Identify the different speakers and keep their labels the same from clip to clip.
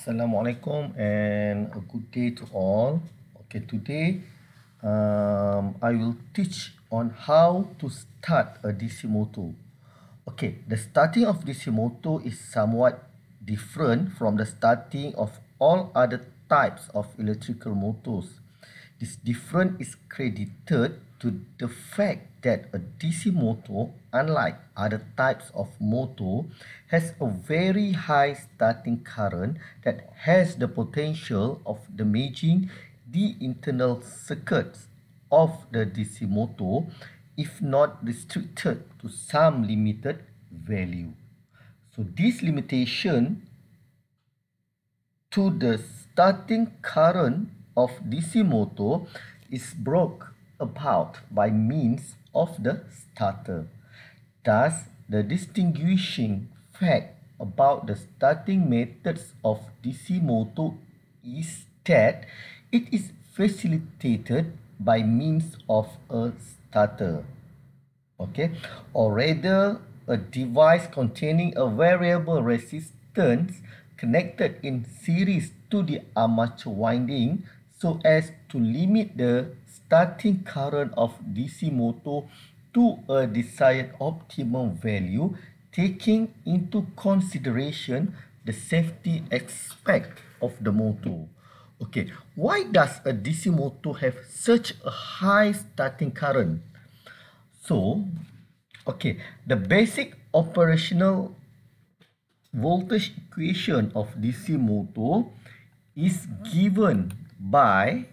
Speaker 1: Assalamualaikum and a good day to all. Okay, today um, I will teach on how to start a DC motor. Okay, the starting of DC motor is somewhat different from the starting of all other types of electrical motors. This difference is credited to the fact that a DC motor, unlike other types of motor, has a very high starting current that has the potential of damaging the internal circuits of the DC motor if not restricted to some limited value. So this limitation to the starting current of DC motor is brought about by means of the starter. Thus, the distinguishing fact about the starting methods of DC motor is that it is facilitated by means of a starter. Okay, or rather a device containing a variable resistance connected in series to the armature winding so as to limit the starting current of DC motor to a desired optimum value taking into consideration the safety aspect of the motor. Okay, why does a DC motor have such a high starting current? So, okay, the basic operational voltage equation of DC motor is given by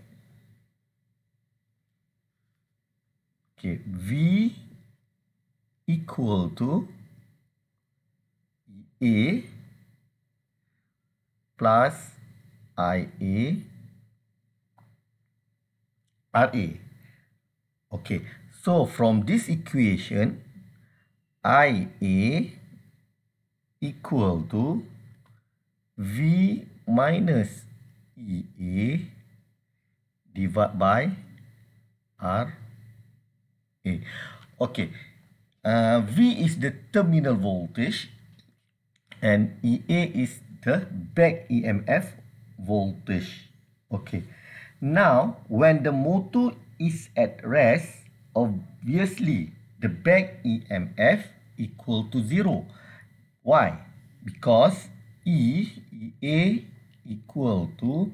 Speaker 1: okay v equal to a plus ia ra okay so from this equation ia equal to v minus ea divided by R A. Okay. Uh, v is the terminal voltage and EA is the back EMF voltage. Okay. Now, when the motor is at rest, obviously the back EMF equal to zero. Why? Because E, EA equal to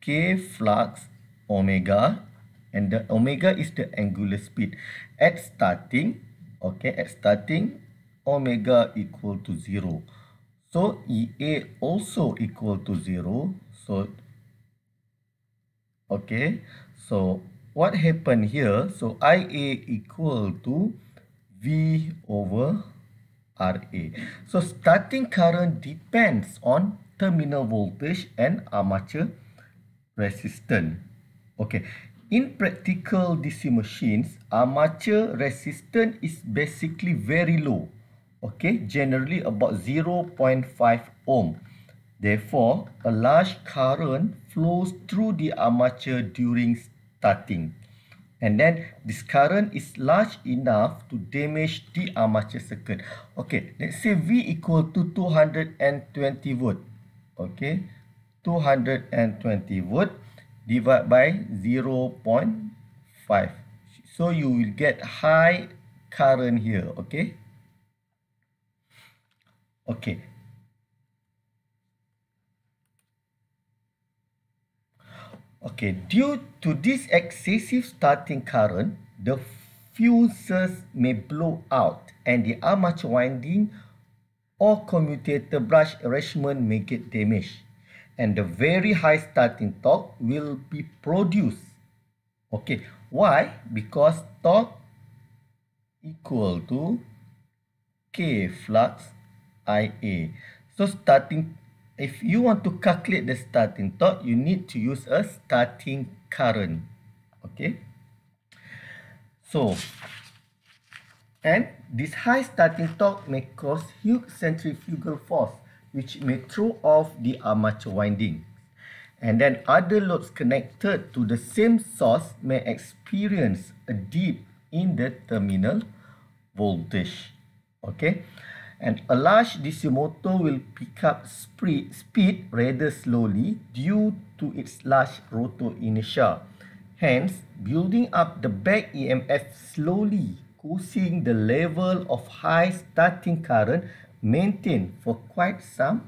Speaker 1: K flux omega and the omega is the angular speed. At starting okay at starting omega equal to 0 so ea also equal to 0 so okay so what happened here? So ia equal to v over ra so starting current depends on terminal voltage and armature resistance Okay. In practical DC machines, armature resistance is basically very low. Okay. Generally about 0.5 ohm. Therefore, a large current flows through the armature during starting. And then this current is large enough to damage the armature circuit. Okay, let's say V equal to 220 volt. Okay, 220 volt divide by 0 0.5 so you will get high current here okay? Okay. Okay due to this excessive starting current the fuses may blow out and the armature winding or commutator brush arrangement may get damaged and the very high starting torque will be produced. Okay, why? Because torque equal to K flux IA. So starting, if you want to calculate the starting torque, you need to use a starting current. Okay. So, and this high starting torque may cause huge centrifugal force which may throw off the armature winding. And then other loads connected to the same source may experience a dip in the terminal voltage. Okay. And a large DC motor will pick up speed, rather slowly due to its large rotor inertia. Hence, building up the back EMF slowly, causing the level of high starting current maintained for quite some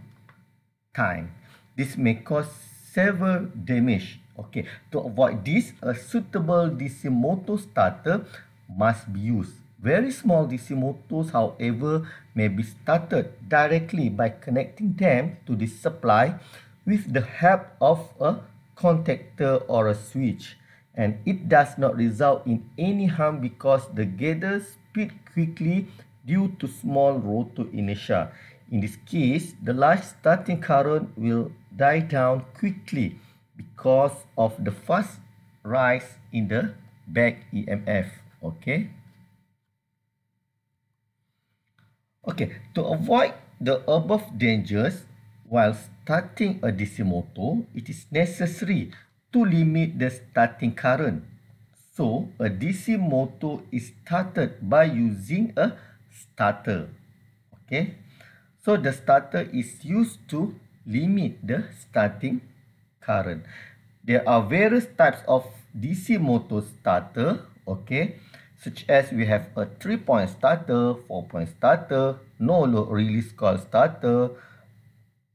Speaker 1: time. This may cause severe damage. Okay, to avoid this, a suitable DC motor starter must be used. Very small DC motors, however, may be started directly by connecting them to the supply with the help of a contactor or a switch. And it does not result in any harm because the gather speed quickly due to small rotor inertia. In this case, the large starting current will die down quickly because of the fast rise in the back EMF. Okay. Okay, to avoid the above dangers while starting a DC motor, it is necessary to limit the starting current. So, a DC motor is started by using a starter. Okay, so the starter is used to limit the starting current. There are various types of DC motor starter. Okay, such as we have a 3-point starter, 4-point starter, no load release coil starter,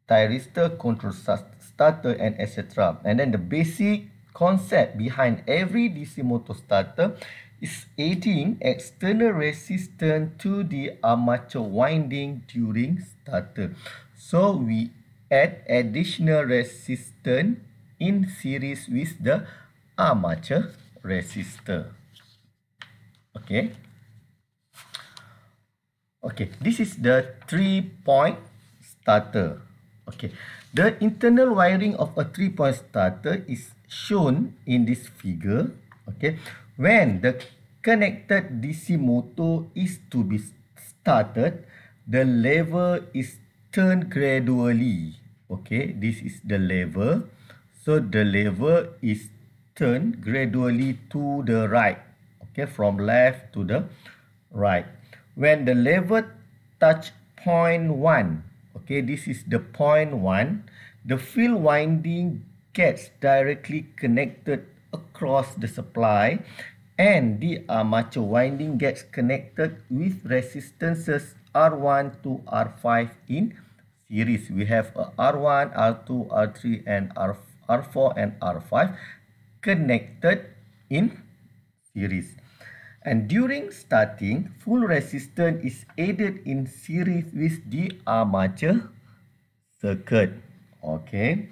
Speaker 1: thyristor control starter and etc. And then the basic concept behind every DC motor starter is adding external resistance to the armature winding during starter. So we add additional resistance in series with the armature resistor. Okay. Okay, this is the three-point starter. Okay, the internal wiring of a three-point starter is shown in this figure. Okay, when the connected DC motor is to be started, the lever is turned gradually. Okay, this is the lever. So the lever is turned gradually to the right okay from left to the right when the lever touch point one okay this is the point one the field winding gets directly connected across the supply and the armature winding gets connected with resistances R1 to R5 in series. We have a R1, R2, R3 and R, R4 and R5 connected in series. And during starting, full resistance is added in series with the armature circuit. Okay.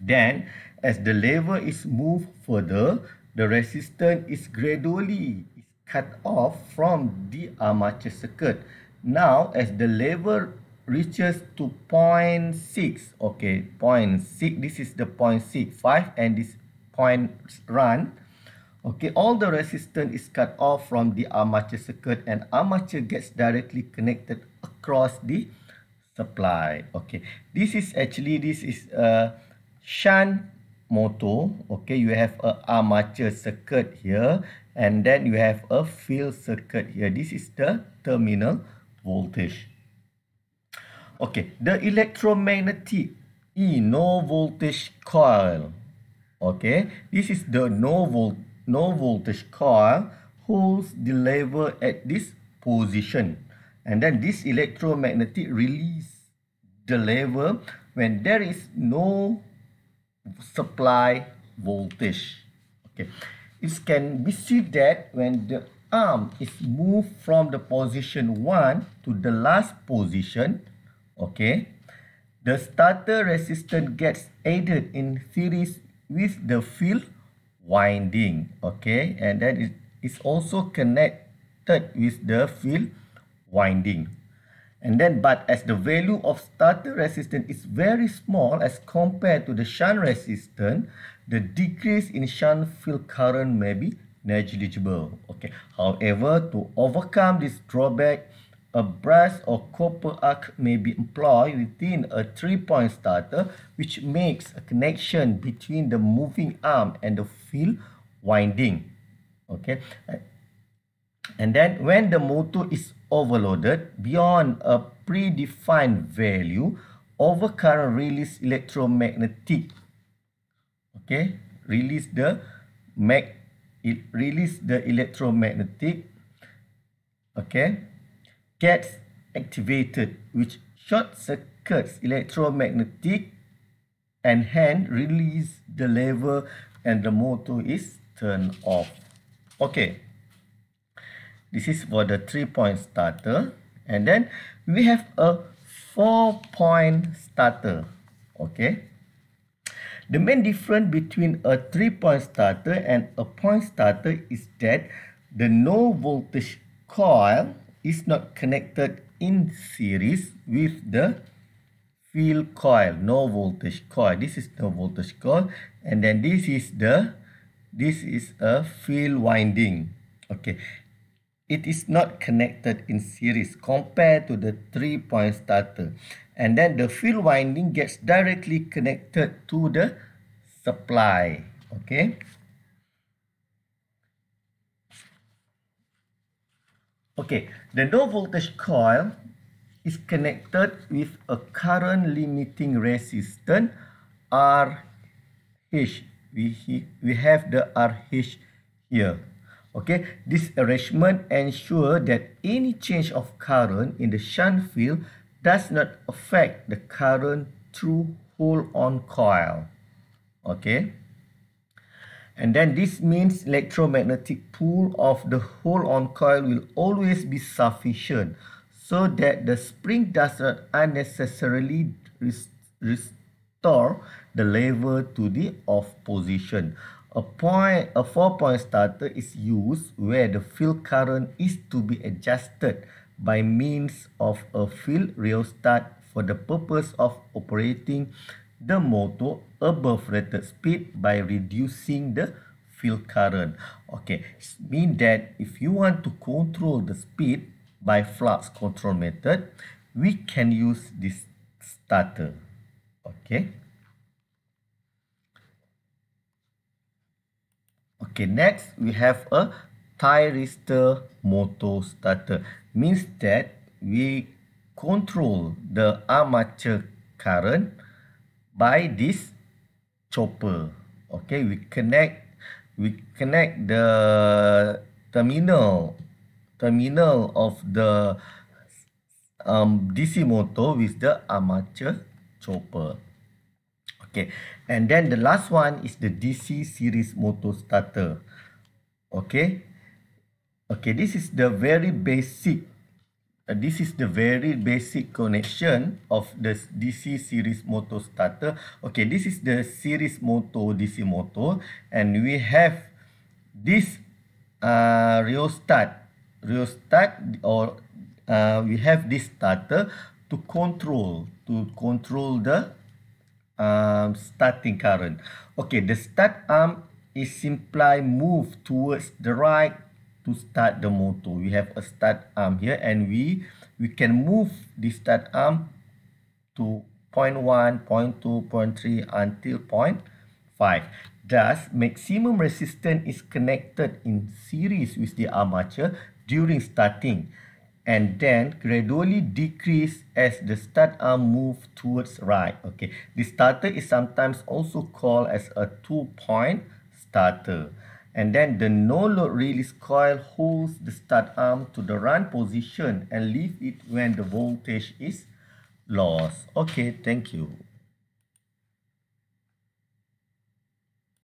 Speaker 1: Then, as the lever is moved further, the resistance is gradually cut off from the armature circuit. Now, as the lever reaches to 0.6, okay, 0.6, this is the 0.65 and this point run, Okay, all the resistance is cut off from the armature circuit and armature gets directly connected across the supply. Okay, this is actually, this is a shunt motor. Okay, you have a armature circuit here and then you have a field circuit here. This is the terminal voltage. Okay, the electromagnetic E no voltage coil. Okay, this is the no voltage no voltage coil holds the lever at this position and then this electromagnetic release the lever when there is no supply voltage. Okay. It can be seen that when the arm is moved from the position 1 to the last position okay the starter resistance gets added in series with the field winding okay and then it is also connected with the field winding and then but as the value of starter resistance is very small as compared to the shunt resistance the decrease in shunt field current may be negligible okay however to overcome this drawback a brass or copper arc may be employed within a three-point starter which makes a connection between the moving arm and the field winding. Okay. And then when the motor is overloaded beyond a predefined value, overcurrent release electromagnetic. Okay, release the mag, it release the electromagnetic. Okay, gets activated, which short circuits electromagnetic and hence release the lever and the motor is turned off. Okay. This is for the three point starter. And then we have a four point starter. Okay. The main difference between a three point starter and a point starter is that the no voltage coil is not connected in series with the field coil, no voltage coil. This is no voltage coil and then this is the this is a field winding. Okay. It is not connected in series compared to the three point starter. And then the field winding gets directly connected to the supply. Okay. Okay, the no voltage coil is connected with a current limiting resistance RH. We, we have the RH here. Okay, this arrangement ensure that any change of current in the shunt field does not affect the current through hold-on coil. Okay. And then this means electromagnetic pull of the hold-on coil will always be sufficient so that the spring does not unnecessarily restore the lever to the off position. A point, a four-point starter is used where the field current is to be adjusted by means of a field rheostat for the purpose of operating the motor above rated speed by reducing the field current. Okay, mean that if you want to control the speed by flux control method, we can use this starter. Okay. Okay, next we have a thyristor motor starter. Means that we control the armature current by this chopper. Okay, we connect we connect the terminal terminal of the um, DC motor with the armature chopper. Okay, and then the last one is the DC series motor starter. Okay, okay, this is the very basic. Uh, this is the very basic connection of the DC series motor starter. Okay, this is the series motor DC motor, and we have this uh, rheostat, rheostat, or uh, we have this starter to control to control the um, starting current. Okay, the start arm is simply move towards the right to start the motor. We have a start arm here and we we can move the start arm to point 0.1, point 0.2, point 0.3 until point 0.5. Thus, maximum resistance is connected in series with the armature during starting and then gradually decrease as the start arm move towards right. Okay, the starter is sometimes also called as a two-point starter. And then the no-load release coil holds the start arm to the run position and leave it when the voltage is lost. Okay, thank you.